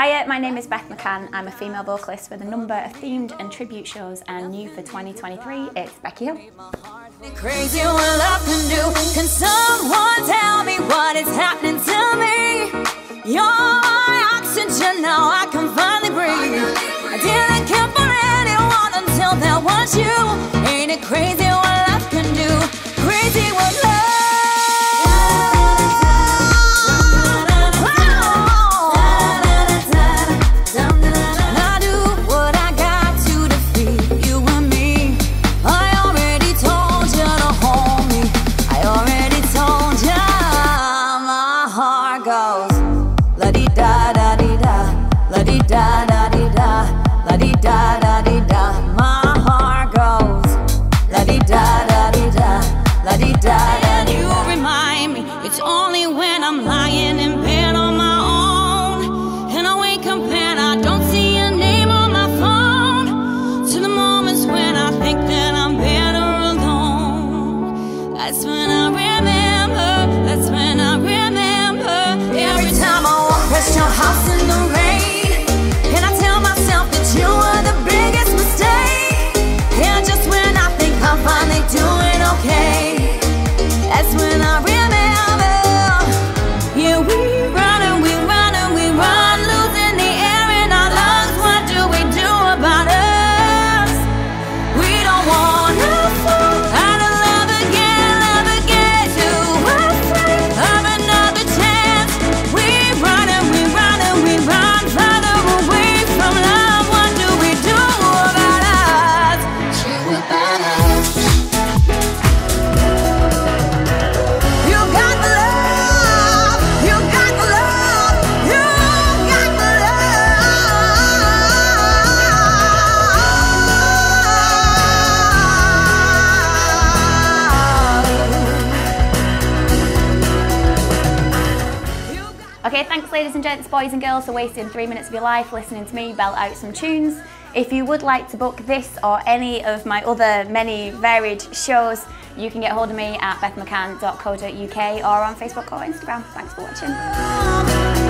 Hiya, my name is Beth McCann. I'm a female vocalist with a number of themed and tribute shows and new for 2023, it's Becky Hill. da di da. Okay, thanks ladies and gents, boys and girls for wasting three minutes of your life listening to me belt out some tunes. If you would like to book this or any of my other many varied shows, you can get hold of me at bethmccann.co.uk or on Facebook or Instagram. Thanks for watching.